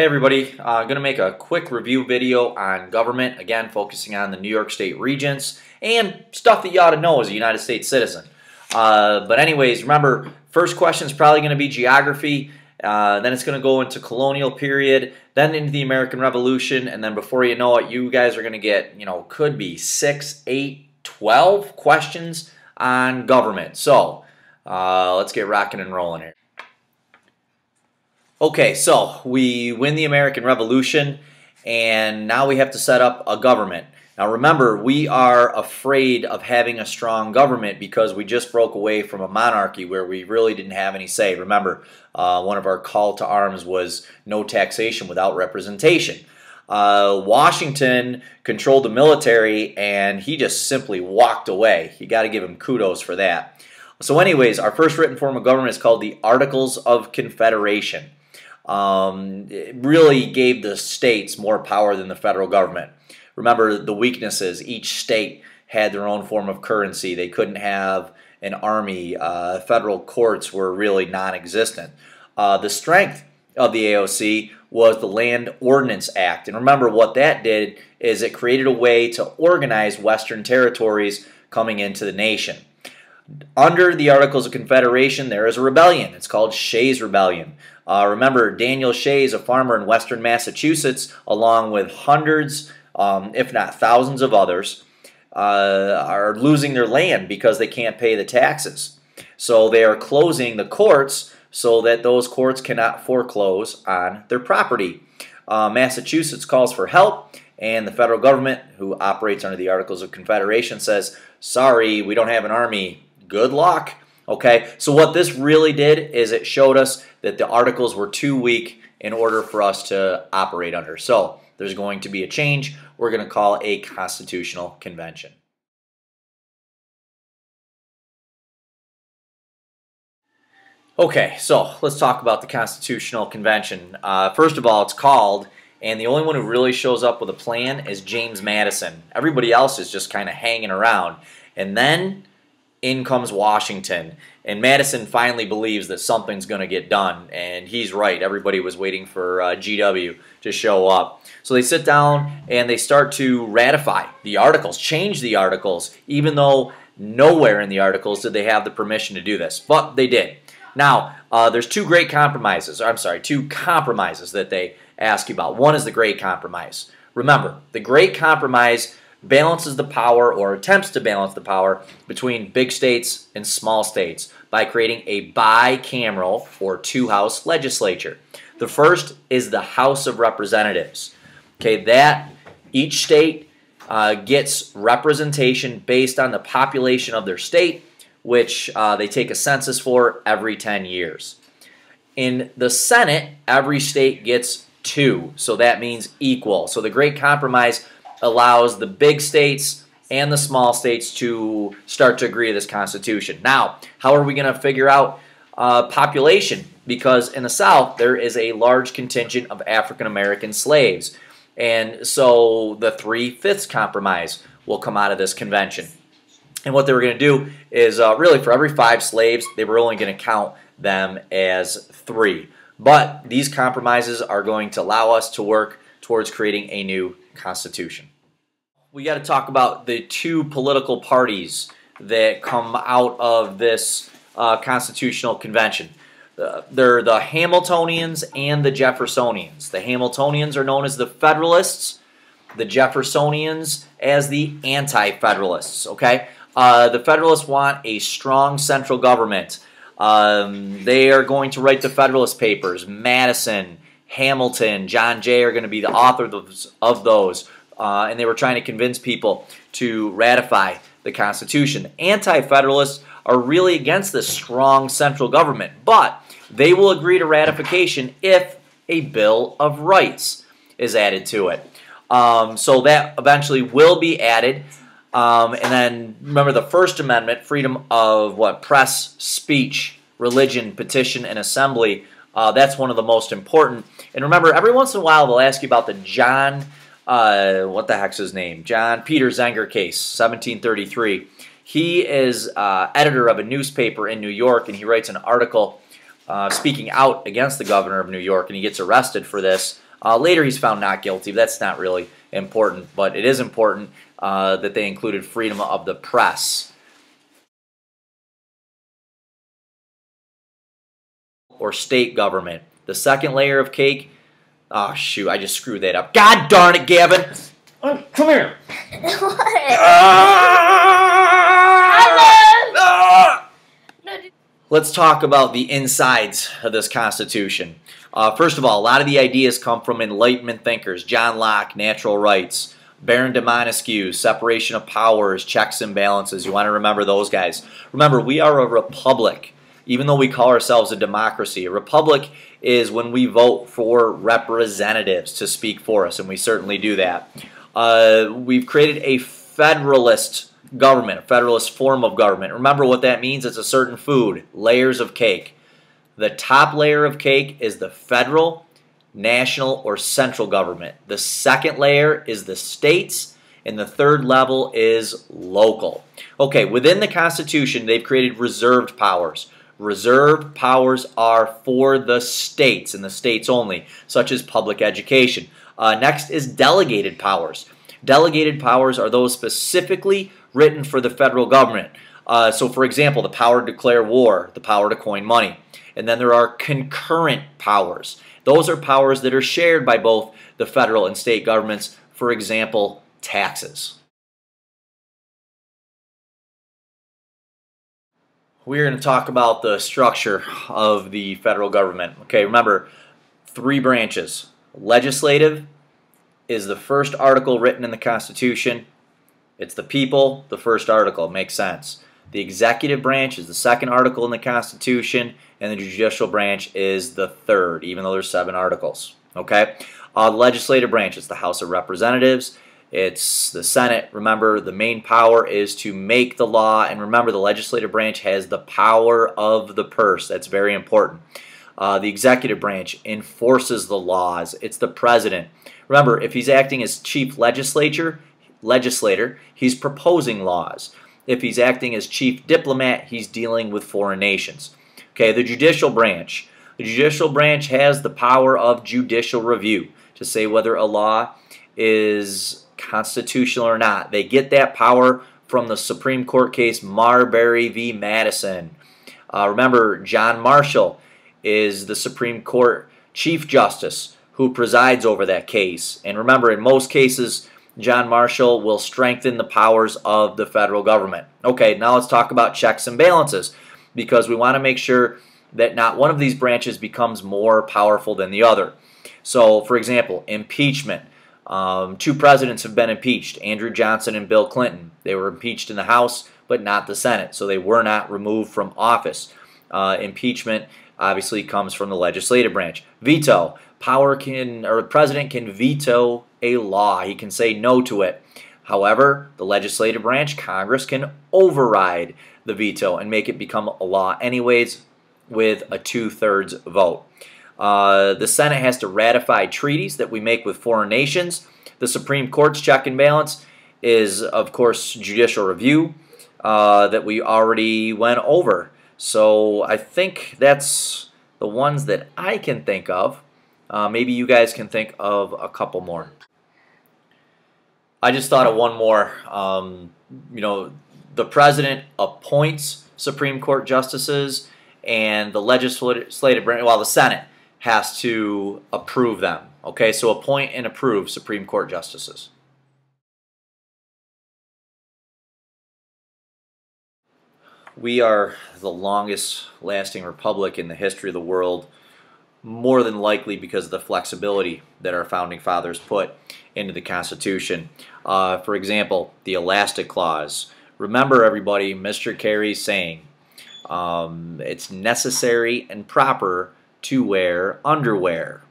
Hey everybody, I'm uh, going to make a quick review video on government, again focusing on the New York State Regents and stuff that you ought to know as a United States citizen. Uh, but anyways, remember, first question is probably going to be geography, uh, then it's going to go into colonial period, then into the American Revolution, and then before you know it, you guys are going to get, you know, could be 6, 8, 12 questions on government. So, uh, let's get rocking and rolling here. Okay, so we win the American Revolution, and now we have to set up a government. Now remember, we are afraid of having a strong government because we just broke away from a monarchy where we really didn't have any say. Remember, uh, one of our call to arms was no taxation without representation. Uh, Washington controlled the military and he just simply walked away. You got to give him kudos for that. So, anyways, our first written form of government is called the Articles of Confederation um, really gave the states more power than the federal government. Remember the weaknesses. Each state had their own form of currency. They couldn't have an army. Uh, federal courts were really non-existent. Uh, the strength of the AOC was the Land Ordinance Act. And remember what that did is it created a way to organize Western territories coming into the nation. Under the Articles of Confederation, there is a rebellion. It's called Shays' Rebellion. Uh, remember, Daniel Shays, a farmer in western Massachusetts, along with hundreds, um, if not thousands of others, uh, are losing their land because they can't pay the taxes. So they are closing the courts so that those courts cannot foreclose on their property. Uh, Massachusetts calls for help, and the federal government, who operates under the Articles of Confederation, says, Sorry, we don't have an army good luck. Okay, so what this really did is it showed us that the articles were too weak in order for us to operate under. So there's going to be a change. We're going to call a constitutional convention. Okay, so let's talk about the Constitutional Convention. Uh, first of all, it's called, and the only one who really shows up with a plan is James Madison. Everybody else is just kind of hanging around. And then in comes Washington. And Madison finally believes that something's going to get done. And he's right. Everybody was waiting for uh, GW to show up. So they sit down and they start to ratify the articles, change the articles, even though nowhere in the articles did they have the permission to do this. But they did. Now, uh, there's two great compromises. Or I'm sorry, two compromises that they ask you about. One is the Great Compromise. Remember, the Great Compromise balances the power or attempts to balance the power between big states and small states by creating a bicameral or two-house legislature. The first is the House of Representatives. Okay, that each state uh, gets representation based on the population of their state, which uh, they take a census for every 10 years. In the Senate, every state gets two, so that means equal. So the Great Compromise allows the big states and the small states to start to agree to this Constitution. Now, how are we going to figure out uh, population? Because in the South, there is a large contingent of African American slaves. And so the three-fifths compromise will come out of this convention. And what they were going to do is uh, really for every five slaves, they were only going to count them as three. But these compromises are going to allow us to work towards creating a new constitution. We got to talk about the two political parties that come out of this uh, constitutional convention. Uh, they're the Hamiltonians and the Jeffersonians. The Hamiltonians are known as the Federalists, the Jeffersonians as the Anti-Federalists. Okay, uh, the Federalists want a strong central government. Um, they are going to write the Federalist Papers. Madison, Hamilton, John Jay are going to be the authors of those. Uh, and they were trying to convince people to ratify the Constitution. Anti-Federalists are really against this strong central government, but they will agree to ratification if a Bill of Rights is added to it. Um, so that eventually will be added. Um, and then remember the First Amendment, freedom of what press, speech, religion, petition, and assembly uh, that's one of the most important. And remember, every once in a while they'll ask you about the John, uh, what the heck's his name? John Peter Zenger case, 1733. He is uh, editor of a newspaper in New York, and he writes an article uh, speaking out against the governor of New York, and he gets arrested for this. Uh, later, he's found not guilty. That's not really important, but it is important uh, that they included freedom of the press. Or state government. The second layer of cake. Oh, shoot, I just screwed that up. God darn it, Gavin! Uh, come here. Let's talk about the insides of this Constitution. Uh, first of all, a lot of the ideas come from Enlightenment thinkers, John Locke, natural rights, Baron de Montesquieu, separation of powers, checks and balances. You want to remember those guys. Remember, we are a republic, even though we call ourselves a democracy. A republic is when we vote for representatives to speak for us, and we certainly do that. Uh, we've created a federalist government, a federalist form of government. Remember what that means? It's a certain food, layers of cake. The top layer of cake is the federal, national, or central government. The second layer is the states, and the third level is local. Okay, within the Constitution, they've created reserved powers. Reserved powers are for the states and the states only, such as public education. Uh, next is delegated powers. Delegated powers are those specifically written for the federal government. Uh, so, for example, the power to declare war, the power to coin money. And then there are concurrent powers. Those are powers that are shared by both the federal and state governments, for example, taxes. We're going to talk about the structure of the federal government. Okay, remember, three branches. Legislative is the first article written in the Constitution. It's the people, the first article. Makes sense. The executive branch is the second article in the Constitution, and the judicial branch is the third, even though there's seven articles. Okay? Uh, legislative branch is the House of Representatives. It's the Senate. Remember, the main power is to make the law, and remember, the legislative branch has the power of the purse. That's very important. Uh, the executive branch enforces the laws. It's the president. Remember, if he's acting as chief legislature, legislator, he's proposing laws. If he's acting as chief diplomat, he's dealing with foreign nations. Okay, the judicial branch. The judicial branch has the power of judicial review to say whether a law is constitutional or not. They get that power from the Supreme Court case Marbury v. Madison. Uh, remember, John Marshall is the Supreme Court Chief Justice who presides over that case. And remember, in most cases, John Marshall will strengthen the powers of the federal government. Okay, now let's talk about checks and balances because we want to make sure that not one of these branches becomes more powerful than the other. So, for example, impeachment. Um, two presidents have been impeached, Andrew Johnson and Bill Clinton. They were impeached in the House, but not the Senate, so they were not removed from office. Uh, impeachment obviously comes from the legislative branch. Veto. Power can, or the president can veto a law. He can say no to it. However, the legislative branch, Congress, can override the veto and make it become a law anyways with a two-thirds vote. Uh, the Senate has to ratify treaties that we make with foreign nations. The Supreme Court's check and balance is, of course, judicial review uh, that we already went over. So I think that's the ones that I can think of. Uh, maybe you guys can think of a couple more. I just thought of one more. Um, you know, the president appoints Supreme Court justices, and the legislative branch, well, the Senate has to approve them. Okay, so appoint and approve Supreme Court justices. We are the longest lasting republic in the history of the world more than likely because of the flexibility that our founding fathers put into the Constitution. Uh, for example, the elastic clause. Remember, everybody, Mr. Carey's saying um, it's necessary and proper to wear underwear.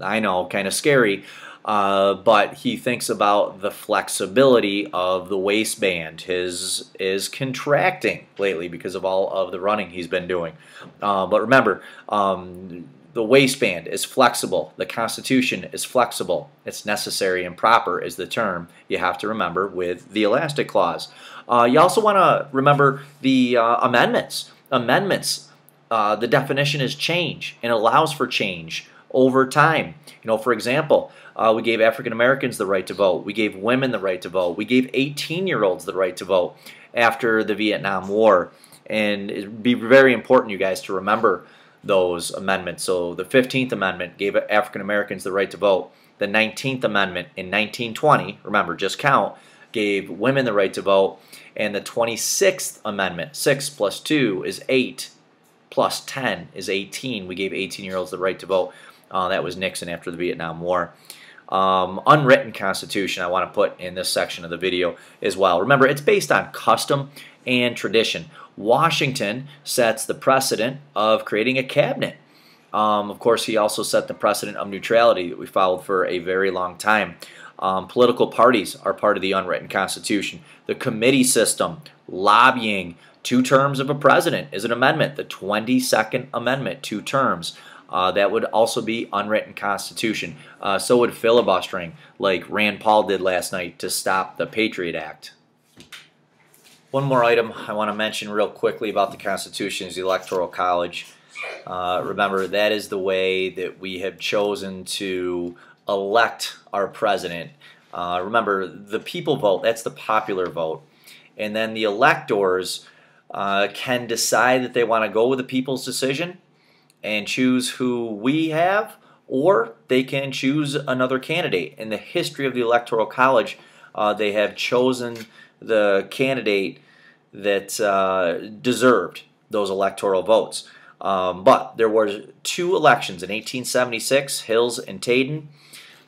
I know, kind of scary, uh, but he thinks about the flexibility of the waistband. His is contracting lately because of all of the running he's been doing. Uh, but remember, um, the waistband is flexible. The Constitution is flexible. It's necessary and proper is the term you have to remember with the elastic clause. Uh, you also want to remember the uh, amendments. Amendments, uh, the definition is change and allows for change over time. You know, for example, uh, we gave African Americans the right to vote. We gave women the right to vote. We gave 18 year olds the right to vote after the Vietnam War. And it'd be very important, you guys, to remember those amendments. So the 15th Amendment gave African Americans the right to vote. The 19th Amendment in 1920, remember, just count, gave women the right to vote. And the 26th Amendment, 6 plus 2 is 8, plus 10 is 18. We gave 18 year olds the right to vote. Uh, that was Nixon after the Vietnam War. Um, unwritten constitution I want to put in this section of the video as well. Remember, it's based on custom and tradition. Washington sets the precedent of creating a cabinet. Um, of course, he also set the precedent of neutrality that we followed for a very long time. Um, political parties are part of the unwritten constitution. The committee system, lobbying, two terms of a president is an amendment. The 22nd Amendment, two terms. Uh, that would also be unwritten constitution. Uh, so would filibustering, like Rand Paul did last night to stop the Patriot Act. One more item I want to mention real quickly about the Constitution is the Electoral College. Uh, remember, that is the way that we have chosen to elect our president. Uh, remember, the people vote, that's the popular vote. And then the electors uh, can decide that they want to go with the people's decision and choose who we have, or they can choose another candidate. In the history of the Electoral College, uh, they have chosen the candidate that uh, deserved those electoral votes. Um, but there were two elections in 1876, Hills and Tilden,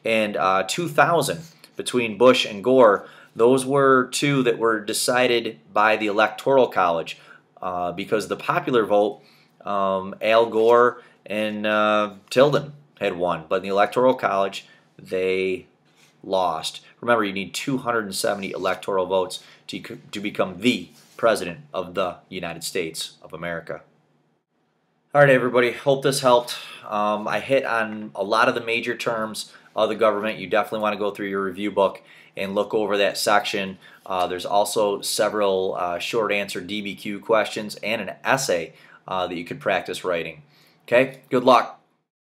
and uh, 2000 between Bush and Gore. Those were two that were decided by the Electoral College uh, because the popular vote, um, Al Gore and uh, Tilden had won, but in the Electoral College, they lost. Remember, you need 270 electoral votes to, to become the President of the United States of America. All right, everybody. Hope this helped. Um, I hit on a lot of the major terms of the government. You definitely want to go through your review book and look over that section. Uh, there's also several uh, short answer DBQ questions and an essay uh, that you could practice writing. Okay, good luck.